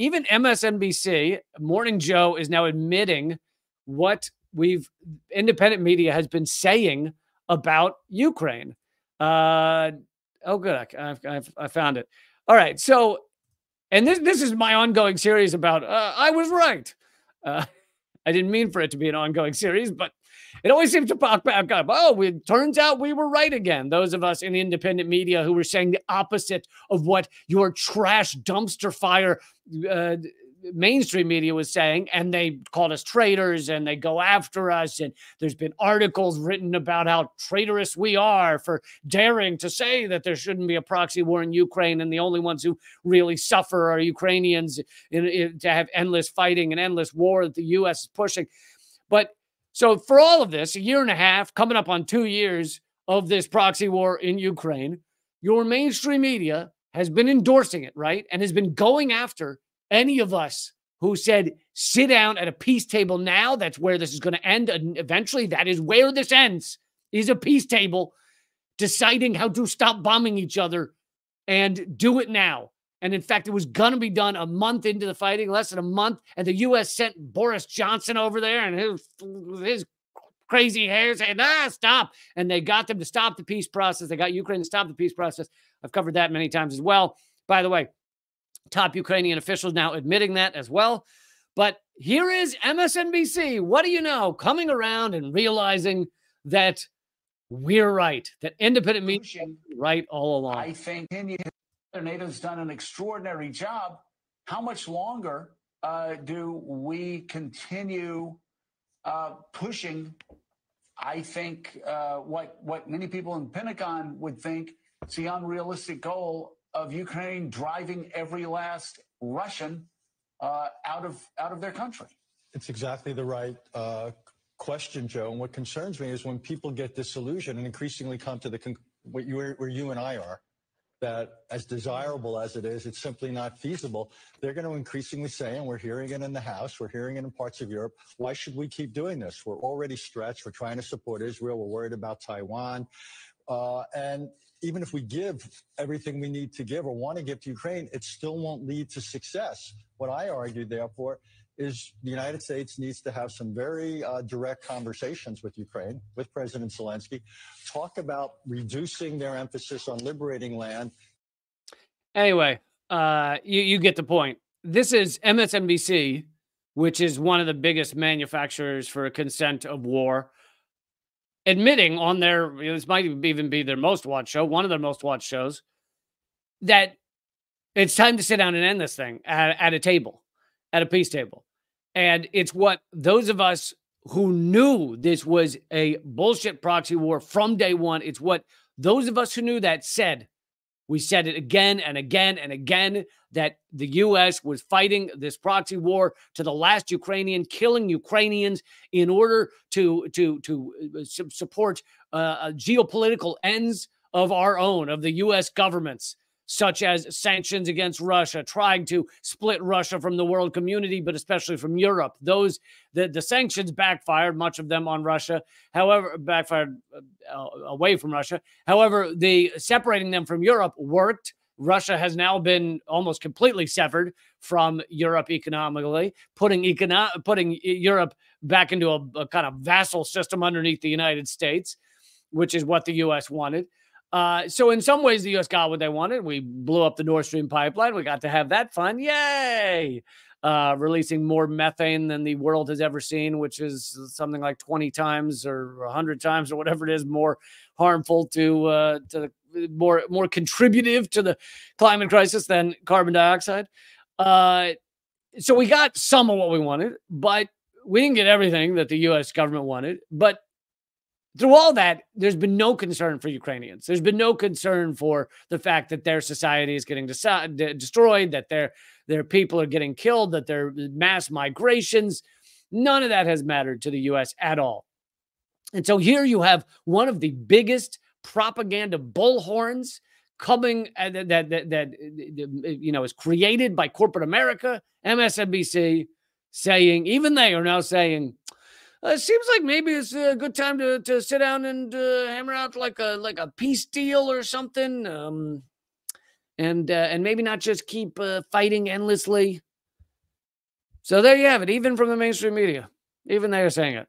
even MSNBC, Morning Joe, is now admitting what we've independent media has been saying about Ukraine. Uh, oh, good, I, I, I found it. All right, so, and this this is my ongoing series about. Uh, I was right. Uh, I didn't mean for it to be an ongoing series, but it always seems to pop back up. Oh, it turns out we were right again. Those of us in the independent media who were saying the opposite of what your trash dumpster fire uh, mainstream media was saying, and they called us traitors and they go after us. And there's been articles written about how traitorous we are for daring to say that there shouldn't be a proxy war in Ukraine, and the only ones who really suffer are Ukrainians in, in, to have endless fighting and endless war that the U.S. is pushing. But so for all of this, a year and a half, coming up on two years of this proxy war in Ukraine, your mainstream media has been endorsing it, right? And has been going after any of us who said, sit down at a peace table now. That's where this is going to end. And eventually, that is where this ends, is a peace table deciding how to stop bombing each other and do it now. And in fact, it was going to be done a month into the fighting, less than a month. And the U.S. sent Boris Johnson over there and his, his crazy hair saying, ah, stop. And they got them to stop the peace process. They got Ukraine to stop the peace process. I've covered that many times as well. By the way, top Ukrainian officials now admitting that as well. But here is MSNBC. What do you know? Coming around and realizing that we're right, that independent media right all along. I think NATO's done an extraordinary job. How much longer uh, do we continue uh, pushing? I think uh, what what many people in Pentagon would think it's the unrealistic goal of Ukraine driving every last Russian uh, out of out of their country. It's exactly the right uh, question, Joe. And what concerns me is when people get disillusioned and increasingly come to the con- what you where you and I are that as desirable as it is, it's simply not feasible. They're going to increasingly say, and we're hearing it in the House, we're hearing it in parts of Europe, why should we keep doing this? We're already stretched. We're trying to support Israel. We're worried about Taiwan. Uh, and even if we give everything we need to give or want to give to Ukraine, it still won't lead to success. What I argue, therefore, is the United States needs to have some very uh, direct conversations with Ukraine, with President Zelensky, talk about reducing their emphasis on liberating land. Anyway, uh, you, you get the point. This is MSNBC, which is one of the biggest manufacturers for consent of war, admitting on their, this might even be their most watched show, one of their most watched shows, that it's time to sit down and end this thing at, at a table, at a peace table. And it's what those of us who knew this was a bullshit proxy war from day one, it's what those of us who knew that said. We said it again and again and again that the U.S. was fighting this proxy war to the last Ukrainian, killing Ukrainians in order to to to uh, support uh, uh, geopolitical ends of our own, of the U.S. governments such as sanctions against Russia, trying to split Russia from the world community, but especially from Europe. Those the, the sanctions backfired, much of them on Russia. However, backfired uh, away from Russia. However, the separating them from Europe worked. Russia has now been almost completely severed from Europe economically, putting econo- putting Europe back into a, a kind of vassal system underneath the United States, which is what the U.S. wanted. Uh, so in some ways, the U.S. got what they wanted. We blew up the Nord Stream pipeline. We got to have that fun. Yay! Uh, releasing more methane than the world has ever seen, which is something like 20 times or 100 times or whatever it is more harmful to uh, to the, more more contributive to the climate crisis than carbon dioxide. Uh, so we got some of what we wanted, but we didn't get everything that the U.S. government wanted. But through all that, there's been no concern for Ukrainians. There's been no concern for the fact that their society is getting de- destroyed, that their their people are getting killed, that there are mass migrations. None of that has mattered to the U.S. at all. And so here you have one of the biggest propaganda bullhorns coming uh, that, that, that, that uh, you know is created by corporate America, MSNBC, saying even they are now saying it seems like maybe it's a good time to to sit down and uh, hammer out like a like a peace deal or something, um, and uh, and maybe not just keep uh, fighting endlessly. So there you have it. Even from the mainstream media, even they are saying it.